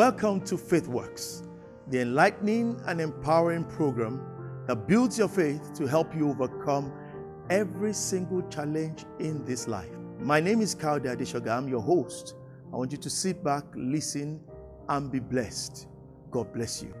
Welcome to Faith Works, the enlightening and empowering program that builds your faith to help you overcome every single challenge in this life. My name is Kayode Adeshoga. I'm your host. I want you to sit back, listen, and be blessed. God bless you.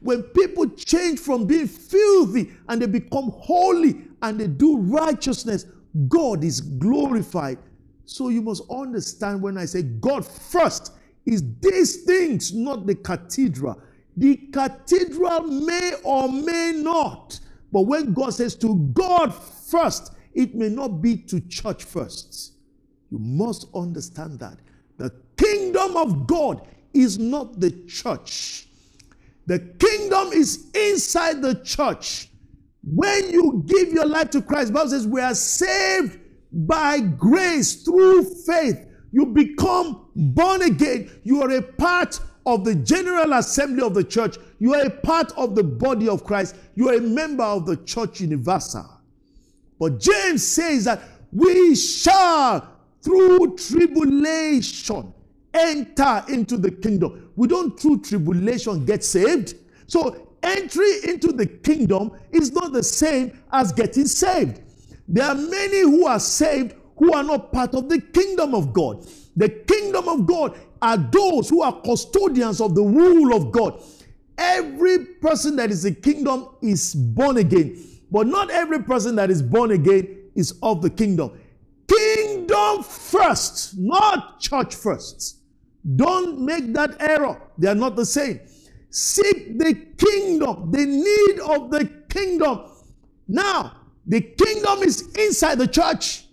When people change from being filthy and they become holy and they do righteousness, God is glorified. So you must understand when I say God first is these things, not the cathedral. The cathedral may or may not. But when God says to God first, it may not be to church first. You must understand that. The kingdom of God is not the church. The kingdom is inside the church. When you give your life to Christ, Bible says we are saved by grace through faith. You become born again. You are a part of the general assembly of the church. You are a part of the body of Christ. You are a member of the church universal. But James says that we shall, through tribulation, enter into the kingdom. We don't, through tribulation, get saved. So, entry into the kingdom is not the same as getting saved. There are many who are saved who are not part of the kingdom of God. The kingdom of God are those who are custodians of the rule of God. Every person that is a kingdom is born again, but not every person that is born again is of the kingdom. Kingdom first, not church first. Don't make that error. They are not the same. Seek the kingdom, the need of the kingdom. Now, the kingdom is inside the church.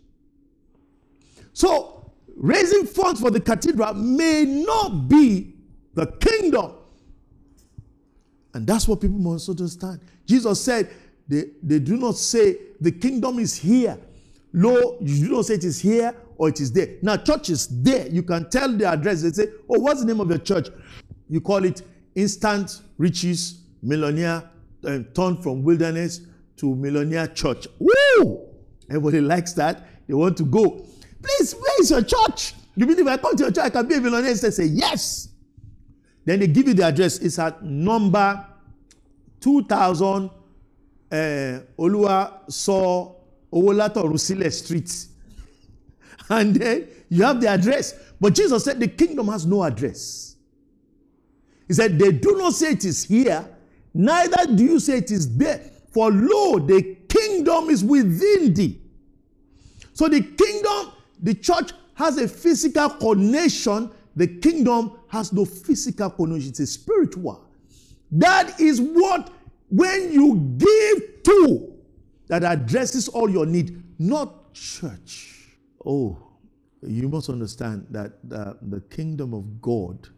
So, raising funds for the cathedral may not be the kingdom. And that's what people must understand. Jesus said, they, they do not say the kingdom is here. Lo, you don't say it is here or it is there. Now, church is there. You can tell the address. They say, Oh, what's the name of your church? You call it Instant Riches Millionaire, um, turned from wilderness to millionaire church. Woo! Everybody likes that. They want to go. Please, where is your church? You believe I come to your church, I can be a millionaire? They say, Yes. Then they give you the address. It's at number 2000 uh, Olua saw Owolato Rusile Street. And then you have the address. But Jesus said the kingdom has no address. He said, They do not say it is here, neither do you say it is there. For lo, the kingdom is within thee. So the kingdom, the church has a physical connection. The kingdom has no physical connection, it's a spiritual. That is what, when you give to, that addresses all your need, not church. Oh, you must understand that the, the kingdom of God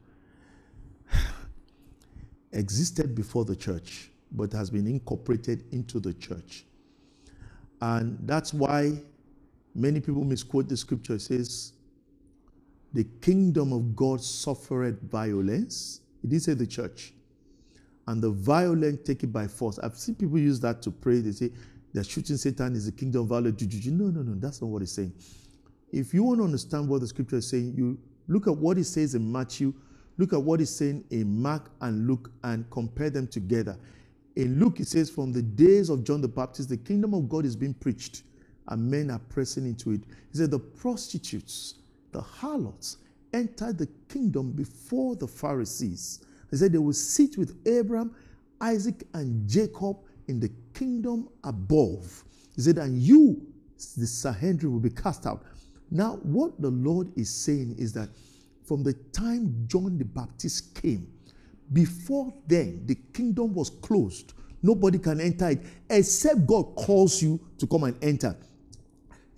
existed before the church, but has been incorporated into the church. And that's why many people misquote the scripture. It says, The kingdom of God suffered violence. It didn't say the church. And the violent take it by force. I've seen people use that to pray. They say, they're shooting Satan is the kingdom of violence. No, no, no, that's not what it's saying. If you want to understand what the scripture is saying, you look at what it says in Matthew, look at what it's saying in Mark and Luke, and compare them together. In Luke, it says, From the days of John the Baptist, the kingdom of God is being preached, and men are pressing into it. He said, The prostitutes, the harlots, entered the kingdom before the Pharisees. He said, They will sit with Abraham, Isaac, and Jacob in the kingdom above. He said, And you, the Sanhedrin, will be cast out. Now, what the Lord is saying is that from the time John the Baptist came, before then, the kingdom was closed. Nobody can enter it except God calls you to come and enter.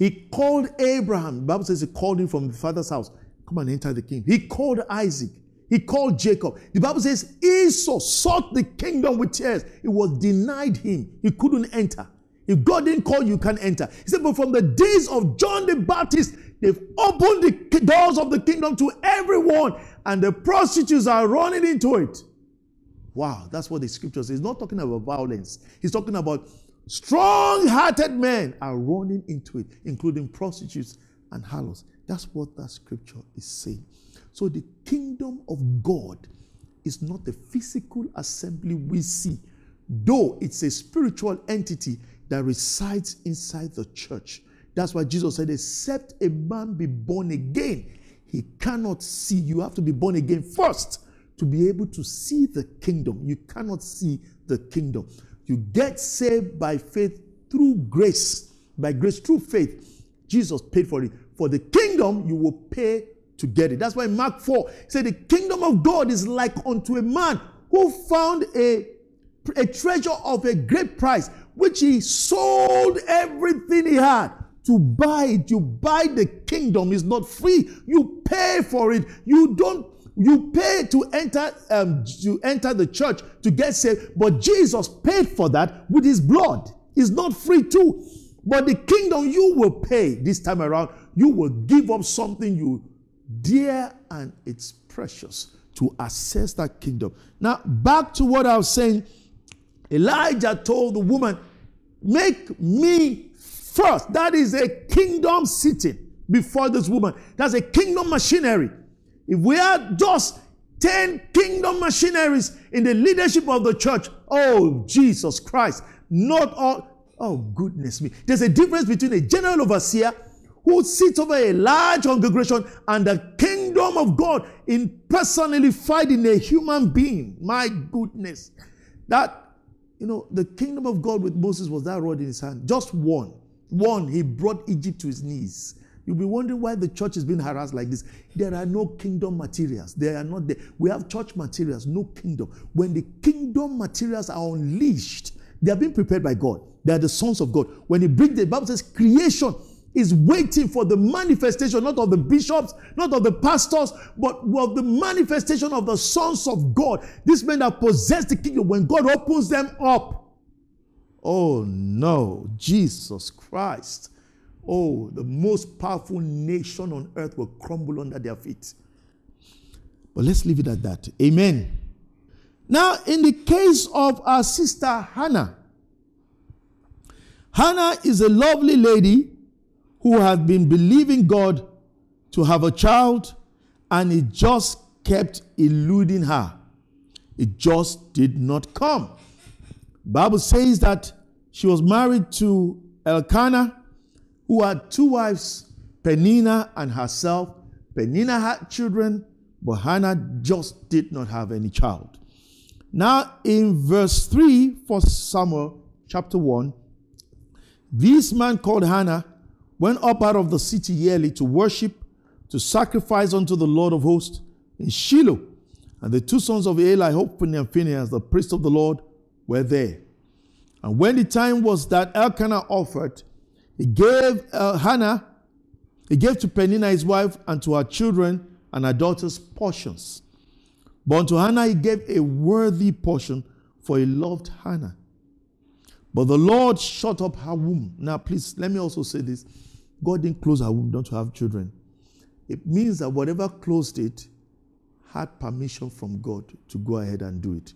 He called Abraham. The Bible says he called him from the father's house. Come and enter the kingdom. He called Isaac. He called Jacob. The Bible says Esau sought the kingdom with tears. It was denied him. He couldn't enter. If God didn't call you, can't enter. He said, but from the days of John the Baptist, they've opened the doors of the kingdom to everyone, and the prostitutes are running into it. Wow, that's what the scripture says. He's not talking about violence. He's talking about strong-hearted men are running into it, including prostitutes and harlots. That's what that scripture is saying. So the kingdom of God is not the physical assembly we see, though it's a spiritual entity that resides inside the church. That's why Jesus said, except a man be born again, he cannot see. You have to be born again first to be able to see the kingdom. You cannot see the kingdom. You get saved by faith through grace, by grace through faith. Jesus paid for it. For the kingdom, you will pay to get it. That's why Mark 4 said the kingdom of God is like unto a man who found a, a treasure of a great price, which he sold everything he had to buy it. You buy the kingdom. It's not free. You pay for it. You don't you pay to enter um, to enter the church to get saved, but Jesus paid for that with his blood. It's not free too. But the kingdom you will pay this time around, you will give up something you dear and it's precious to access that kingdom. Now, back to what I was saying. Elijah told the woman, Make me first. That is a kingdom sitting before this woman. That's a kingdom machinery. If we are just 10 kingdom machineries in the leadership of the church, oh, Jesus Christ, not all. Oh, goodness me. There's a difference between a general overseer who sits over a large congregation and the kingdom of God in personified in a human being. My goodness. That, you know, the kingdom of God with Moses was that rod in his hand. Just one. One, he brought Egypt to his knees. You'll be wondering why the church is being harassed like this. There are no kingdom materials. They are not there. We have church materials, no kingdom. When the kingdom materials are unleashed, they are being prepared by God. They are the sons of God. When he brings the Bible says creation is waiting for the manifestation, not of the bishops, not of the pastors, but of the manifestation of the sons of God. These men that possess the kingdom, when God opens them up, oh no, Jesus Christ. Oh, the most powerful nation on earth will crumble under their feet. But let's leave it at that. Amen. Now, in the case of our sister Hannah, Hannah is a lovely lady who had been believing God to have a child, and it just kept eluding her. It just did not come. Bible says that she was married to Elkanah, who had two wives, Peninnah and herself. Peninnah had children, but Hannah just did not have any child. Now, in verse 3 for Samuel chapter 1, this man called Hannah went up out of the city yearly to worship, to sacrifice unto the Lord of hosts in Shiloh. And the two sons of Eli, Hophni and Phinehas, the priest of the Lord, were there. And when the time was that Elkanah offered, he gave uh, Hannah, he gave to Peninnah his wife and to her children and her daughters portions. But unto Hannah he gave a worthy portion, for he loved Hannah. But the Lord shut up her womb. Now, please, let me also say this. God didn't close her womb not to have children. It means that whatever closed it had permission from God to go ahead and do it.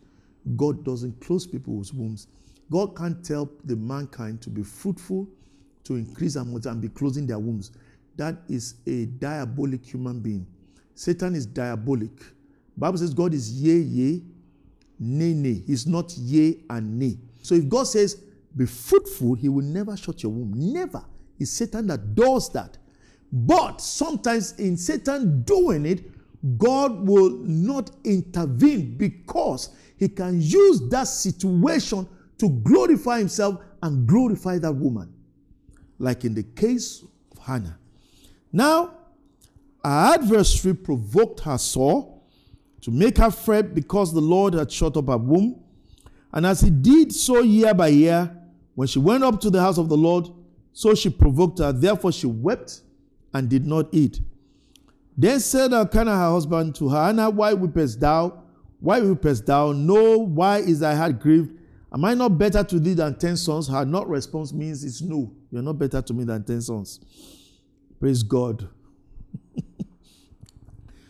God doesn't close people's wombs. God can't tell the mankind to be fruitful, to increase and multiply, and be closing their wombs. That is a diabolic human being. Satan is diabolic. Bible says God is yea, yea, nay, nay. He's not yea and nay. So if God says, be fruitful, he will never shut your womb. Never. It's Satan that does that. But sometimes in Satan doing it, God will not intervene because he can use that situation to glorify himself and glorify that woman. Like in the case of Hannah. Now, our adversary provoked her sore to make her fret because the Lord had shut up her womb. And as he did so year by year, when she went up to the house of the Lord, so she provoked her. Therefore she wept and did not eat. Then said Elkanah her husband to her, Hannah, why weepest thou? Why weepest thou? No, why is thy heart grieved? Am I not better to thee than ten sons? Her not response means it's no. You're not better to me than ten sons. Praise God.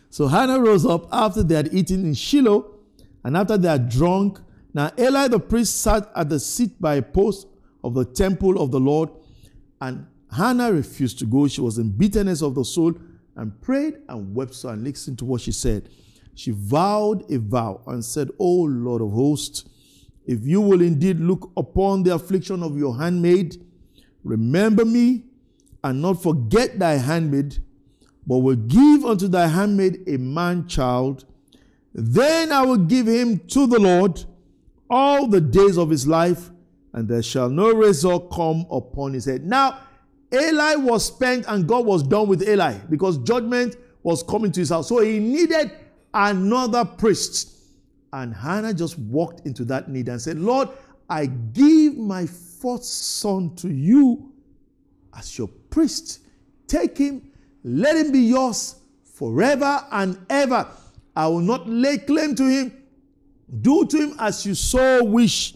so Hannah rose up after they had eaten in Shiloh and after they had drunk. Now Eli the priest sat at the seat by a post of the temple of the Lord and Hannah refused to go. She was in bitterness of the soul and prayed and wept so and listened to what she said. She vowed a vow and said, O Lord of hosts, if you will indeed look upon the affliction of your handmaid, remember me and not forget thy handmaid, but will give unto thy handmaid a man child. Then I will give him to the Lord all the days of his life, and there shall no razor come upon his head. Now, Eli was spent and God was done with Eli because judgment was coming to his house. So he needed another priest. And Hannah just walked into that need and said, Lord, I give my fourth son to you as your priest. Take him, let him be yours forever and ever. I will not lay claim to him. Do to him as you so wish.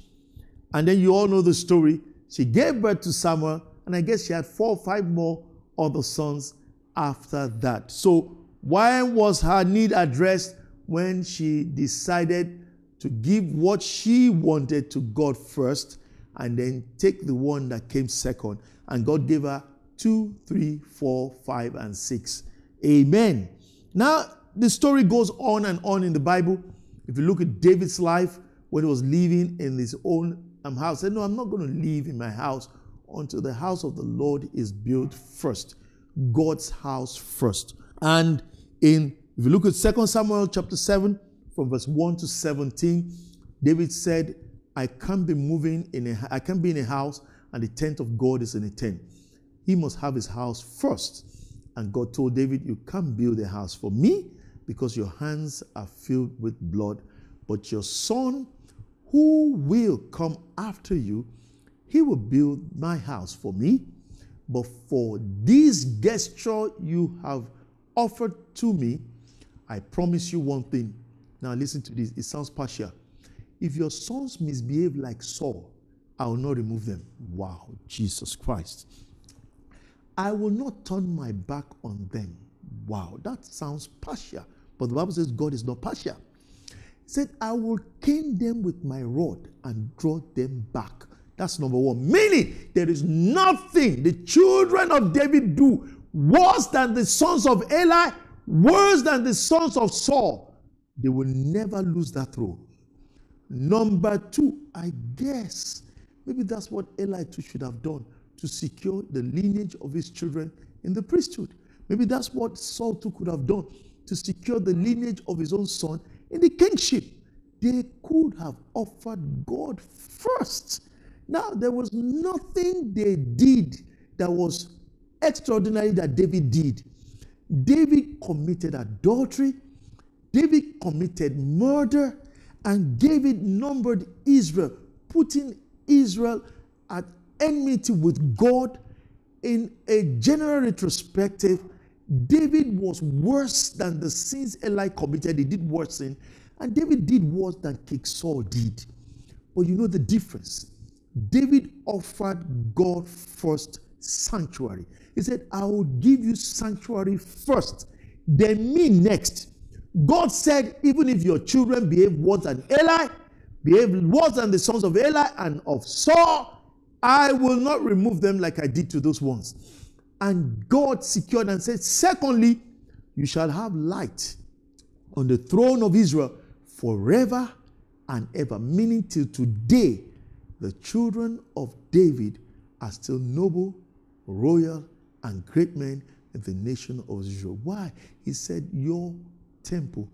And then you all know the story. She gave birth to Samuel, and I guess she had four or five more other sons after that. So, why was her need addressed when she decided to give what she wanted to God first and then take the one that came second? And God gave her two, three, four, five, and six. Amen. Now, the story goes on and on in the Bible. If you look at David's life when he was living in his own um, house, said, No, I'm not going to live in my house until the house of the Lord is built first. God's house first. And in if you look at 2 Samuel chapter 7, from verse 1 to 17, David said, I can't be moving in a I can't be in a house and the tent of God is in a tent. He must have his house first. And God told David, You can't build a house for me because your hands are filled with blood. But your son, who will come after you, he will build my house for me. But for this gesture you have offered to me, I promise you one thing. Now, listen to this. It sounds partial. If your sons misbehave like Saul, I will not remove them. Wow, Jesus Christ. I will not turn my back on them. Wow, that sounds partial. But the Bible says God is not partial. Said, I will cane them with my rod and draw them back. That's number one. Meaning, there is nothing the children of David do worse than the sons of Eli, worse than the sons of Saul. They will never lose that throne. Number two, I guess maybe that's what Eli too should have done to secure the lineage of his children in the priesthood. Maybe that's what Saul too could have done to secure the lineage of his own son in the kingship. They could have offered God first. Now, there was nothing they did that was extraordinary that David did. David committed adultery, David committed murder, and David numbered Israel, putting Israel at enmity with God. In a general retrospective, David was worse than the sins Eli committed. He did worse sin. And David did worse than King Saul did. But you know the difference. David offered God first sanctuary. He said, I will give you sanctuary first, then me next. God said, even if your children behave worse than Eli, behave worse than the sons of Eli and of Saul, I will not remove them like I did to those ones. And God secured and said, Secondly, you shall have light on the throne of Israel forever and ever. Meaning, till today, the children of David are still noble, royal, and great men in the nation of Israel. Why? He said, Your temple,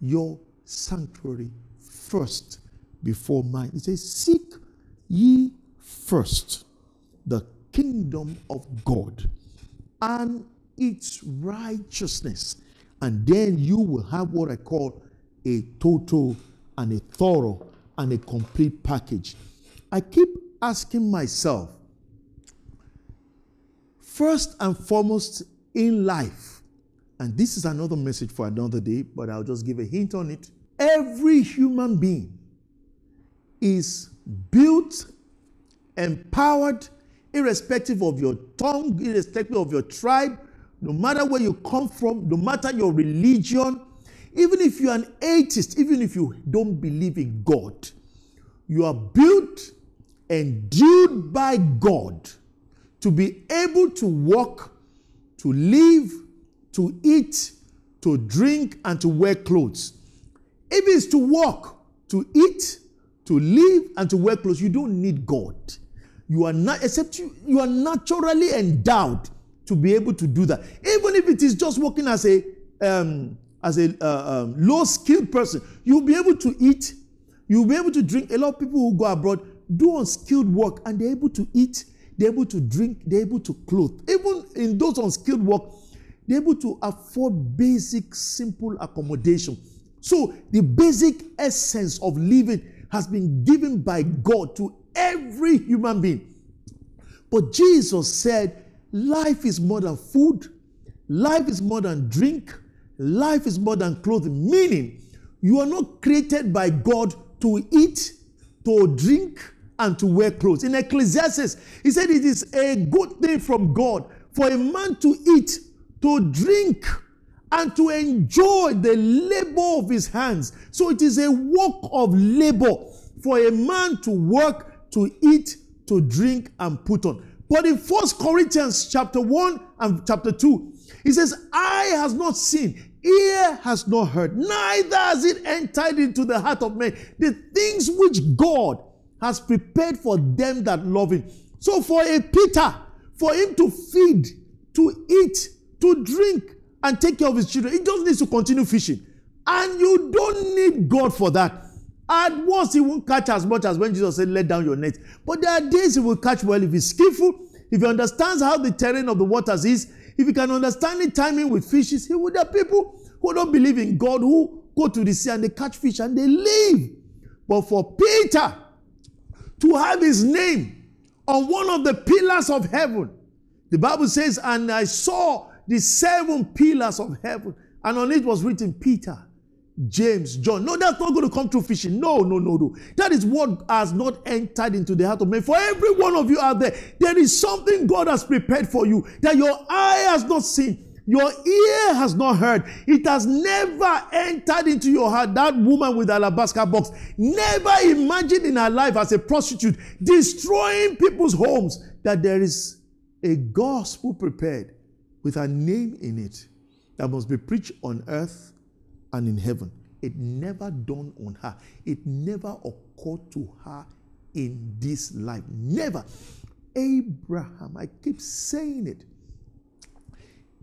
your sanctuary first before mine. He says, Seek ye first the kingdom of God and its righteousness. And then you will have what I call a total and a thorough and a complete package. I keep asking myself, first and foremost in life, and this is another message for another day, but I'll just give a hint on it. Every human being is built, empowered, irrespective of your tongue, irrespective of your tribe, no matter where you come from, no matter your religion, even if you're an atheist, even if you don't believe in God, you are built, endued by God to be able to walk, to live, to eat, to drink, and to wear clothes. If it's to walk, to eat, to live, and to wear clothes, you don't need God. You are not, except you, you are naturally endowed to be able to do that. Even if it is just working as a um, as a uh, um, low skilled person, you'll be able to eat, you'll be able to drink. A lot of people who go abroad do unskilled work and they're able to eat, they're able to drink, they're able to clothe. Even in those unskilled work, they're able to afford basic, simple accommodation. So the basic essence of living has been given by God to every human being. But Jesus said, life is more than food, life is more than drink, life is more than clothing. Meaning, you are not created by God to eat, to drink, and to wear clothes. In Ecclesiastes, he said it is a good thing from God for a man to eat, to drink, and to enjoy the labor of his hands. So it is a work of labor for a man to work, to eat, to drink, and put on. But in First Corinthians chapter 1 and chapter 2, he says, Eye has not seen, ear has not heard, neither has it entered into the heart of man the things which God has prepared for them that love him. So for a Peter, for him to feed, to eat, to drink, and take care of his children, he just needs to continue fishing. And you don't need God for that. At once, he won't catch as much as when Jesus said, Let down your net. But there are days he will catch well if he's skillful, if he understands how the terrain of the waters is, if he can understand the timing with fishes. He would. Are people who don't believe in God who go to the sea and they catch fish and they leave. But for Peter, to have his name on one of the pillars of heaven. The Bible says, and I saw the seven pillars of heaven, and on it was written Peter, James, John. No, that's not going to come through fishing. No, no, no, no. That is what has not entered into the heart of man. For every one of you out there, there is something God has prepared for you that your eye has not seen your ear has not heard. It has never entered into your heart. That woman with alabaster box never imagined in her life as a prostitute destroying people's homes that there is a gospel prepared with her name in it that must be preached on earth and in heaven. It never dawned on her. It never occurred to her in this life. Never. Abraham, I keep saying it.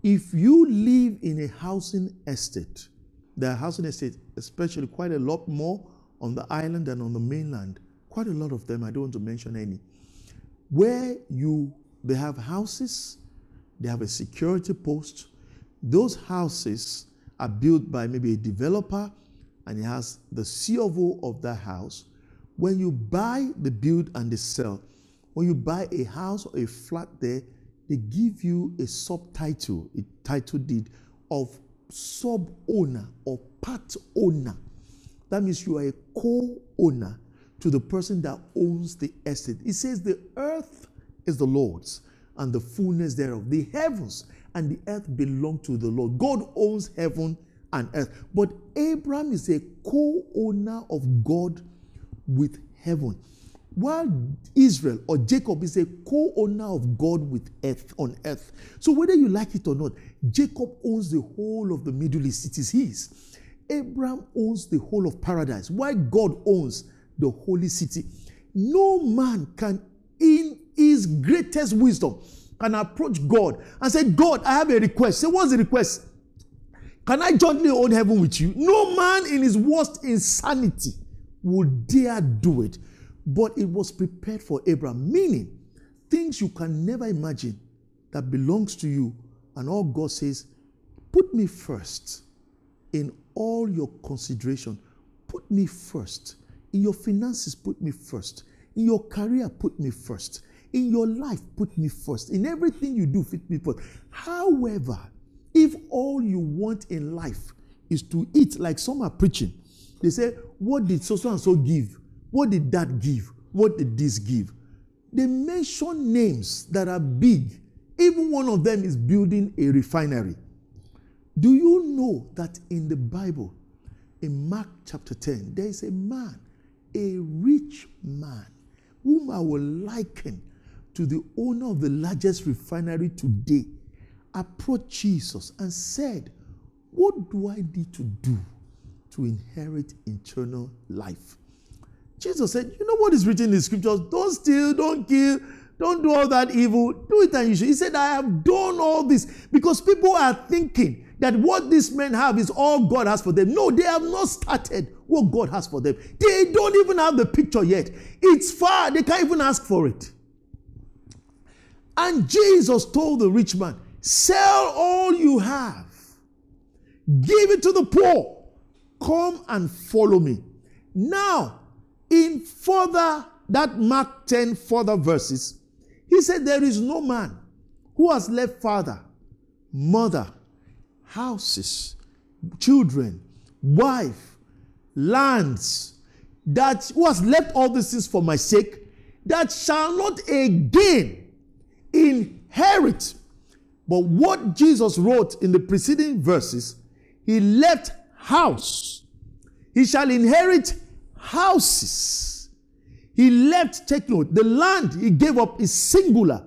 If you live in a housing estate, the housing estate, especially quite a lot more on the island than on the mainland, quite a lot of them, I don't want to mention any, where you they have houses, they have a security post. Those houses are built by maybe a developer and he has the CFO of that house. When you buy the build and the sell, when you buy a house or a flat there, they give you a subtitle, a title deed of sub owner or part owner. That means you are a co owner to the person that owns the estate. It says the earth is the Lord's and the fullness thereof. The heavens and the earth belong to the Lord. God owns heaven and earth. But Abraham is a co owner of God with heaven. While Israel or Jacob is a co-owner of God with earth on earth. So whether you like it or not, Jacob owns the whole of the Middle East. It is his. Abraham owns the whole of paradise. Why God owns the holy city. No man can, in his greatest wisdom, can approach God and say, God, I have a request. Say, what's the request? Can I jointly own heaven with you? No man in his worst insanity would dare do it but it was prepared for Abraham, meaning things you can never imagine that belongs to you. And all God says, put me first in all your consideration. Put me first. In your finances, put me first. In your career, put me first. In your life, put me first. In everything you do, put me first. However, if all you want in life is to eat, like some are preaching, they say, What did so and so give? What did that give? What did this give? They mention names that are big. Even one of them is building a refinery. Do you know that in the Bible, in Mark chapter 10, there is a man, a rich man, whom I will liken to the owner of the largest refinery today approached Jesus and said, What do I need to do to inherit eternal life? Jesus said, You know what is written in the scriptures? Don't steal, don't kill, don't do all that evil. Do it and you should. He said, I have done all this because people are thinking that what these men have is all God has for them. No, they have not started what God has for them. They don't even have the picture yet. It's far, they can't even ask for it. And Jesus told the rich man, Sell all you have, give it to the poor, come and follow me. Now, in further, that Mark 10 further verses, he said, There is no man who has left father, mother, houses, children, wife, lands, that who has left all these things for my sake, that shall not again inherit. But what Jesus wrote in the preceding verses, he left house. He shall inherit houses. He left, take note, the land he gave up is singular.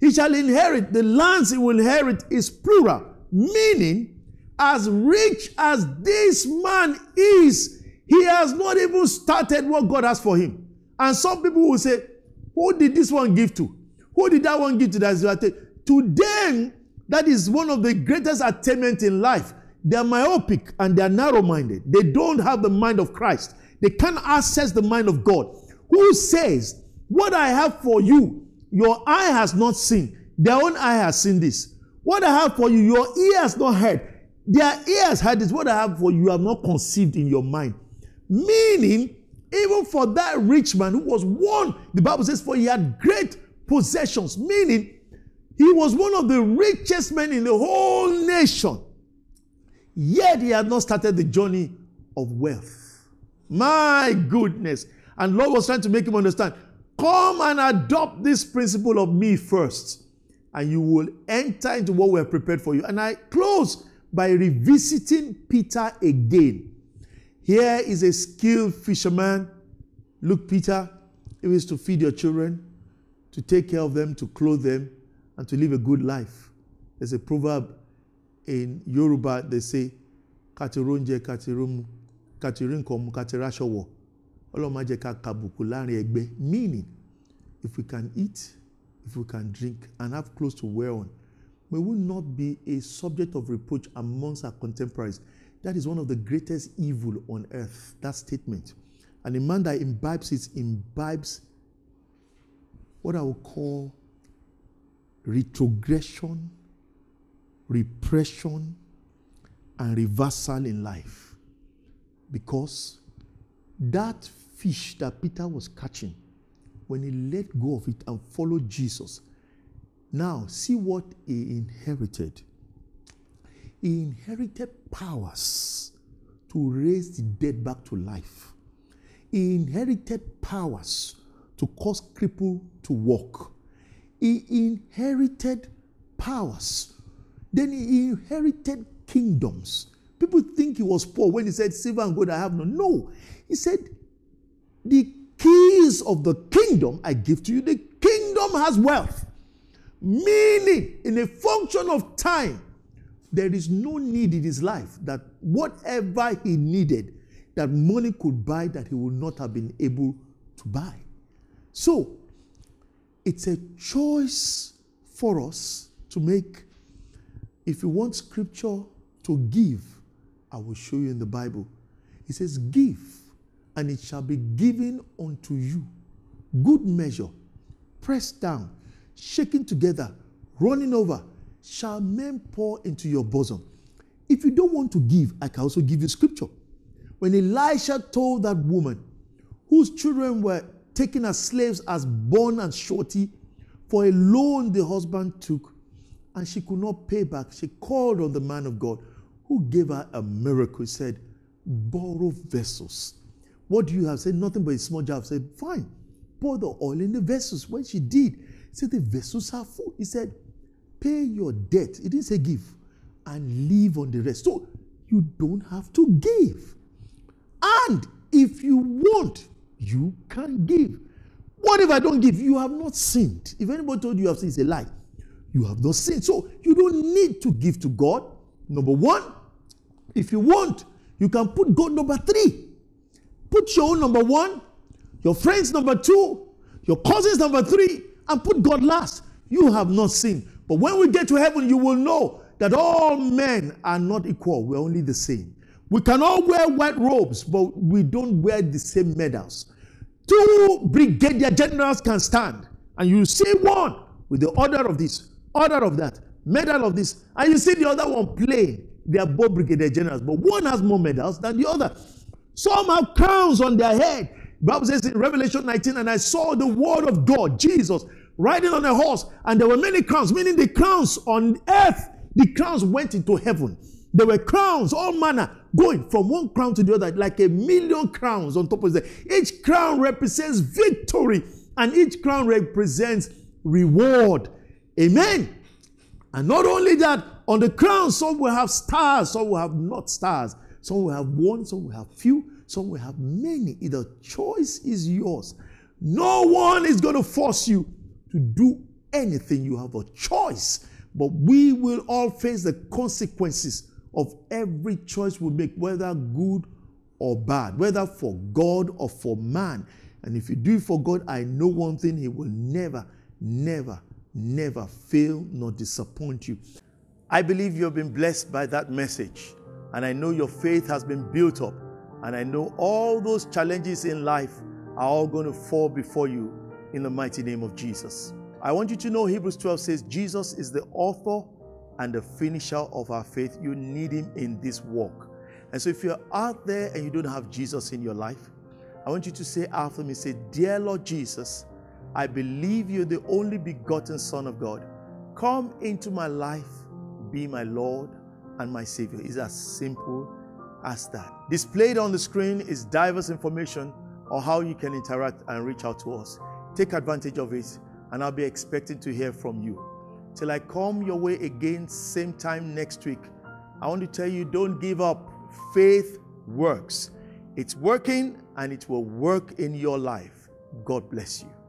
He shall inherit, the lands he will inherit is plural, meaning, as rich as this man is, he has not even started what God has for him. And some people will say, Who did this one give to? Who did that one give to that? To them, that is one of the greatest attainment in life. They are myopic and they are narrow minded. They don't have the mind of Christ. They can't access the mind of God. Who says, What I have for you, your eye has not seen, their own eye has seen this. What I have for you, your ear has not heard. Their ears heard this. What I have for you, you have not conceived in your mind. Meaning, even for that rich man who was one, the Bible says, for he had great possessions, meaning he was one of the richest men in the whole nation. Yet he had not started the journey of wealth. My goodness. And Lord was trying to make him understand come and adopt this principle of me first, and you will enter into what we have prepared for you. And I close by revisiting Peter again. Here is a skilled fisherman. Look, Peter, it is to feed your children, to take care of them, to clothe them, and to live a good life. There's a proverb in Yoruba, they say, Katironje katiromu, katirinkomu, katirashowo. Ẹgbẹ́. Meaning, if we can eat, if we can drink, and have clothes to wear on, we will not be a subject of reproach amongst our contemporaries. That is one of the greatest evil on earth, that statement. And a man that imbibes it imbibes what I would call retrogression, repression, and reversal in life. Because that fish that Peter was catching, when he let go of it and followed Jesus, now see what he inherited. He inherited powers to raise the dead back to life. He inherited powers to cause cripple to walk. He inherited powers. Then he inherited kingdoms. People think he was poor when he said, Silver and gold I have no. No. He said, The keys of the kingdom I give to you. The kingdom has wealth. Meaning, in a function of time, there is no need in his life that whatever he needed, that money could buy, that he would not have been able to buy. So, it's a choice for us to make. If you want scripture to give, I will show you in the Bible. It says, Give, and it shall be given unto you. Good measure, pressed down, shaken together, running over, shall men pour into your bosom. If you don't want to give, I can also give you scripture. When Elisha told that woman whose children were taken as slaves as born and shorty for a loan the husband took, and she could not pay back, she called on the man of God who gave her a miracle. He said, Borrow vessels. What do you have? Said nothing but a small jar. Said, Fine, pour the oil in the vessels. When she did, he said, The vessels are full. He said, Pay your debt. He didn't say give and live on the rest. So you don't have to give. And if you want, you can give. What if I don't give? You have not sinned. If anybody told you you have sinned, it's a lie. You have not sinned. So you don't need to give to God. Number one, if you want, you can put God number three. Put your own number one, your friends number two, your cousins number three, and put God last. You have not sinned. But when we get to heaven, you will know that all men are not equal. We're only the same. We can all wear white robes, but we don't wear the same medals. Two brigadier generals can stand, and you see one with the order of this, order of that, medal of this, and you see the other one playing. They are both brigadier generals, but one has more medals than the other. Some have crowns on their head. Bible says in Revelation 19, and I saw the word of God, Jesus, riding on a horse, and there were many crowns, meaning the crowns on earth, the crowns went into heaven. There were crowns, all manner, going from one crown to the other, like a million crowns on top of it. Each crown represents victory, and each crown represents reward. Amen. And not only that, on the crown, some will have stars, some will have not stars. Some will have one, some will have few, some will have many. The choice is yours. No one is going to force you to do anything. You have a choice. But we will all face the consequences of every choice we make, whether good or bad, whether for God or for man. And if you do it for God, I know one thing He will never, never, never fail nor disappoint you. I believe you have been blessed by that message. And I know your faith has been built up. And I know all those challenges in life are all going to fall before you in the mighty name of Jesus. I want you to know Hebrews 12 says Jesus is the author and the finisher of our faith. You need him in this walk. And so if you're out there and you don't have Jesus in your life, I want you to say after me, say, Dear Lord Jesus, I believe you're the only begotten Son of God. Come into my life, be my Lord and my Savior. It's as simple as that. Displayed on the screen is diverse information on how you can interact and reach out to us. Take advantage of it, and I'll be expecting to hear from you. Till I come your way again, same time next week, I want to tell you don't give up. Faith works. It's working and it will work in your life. God bless you.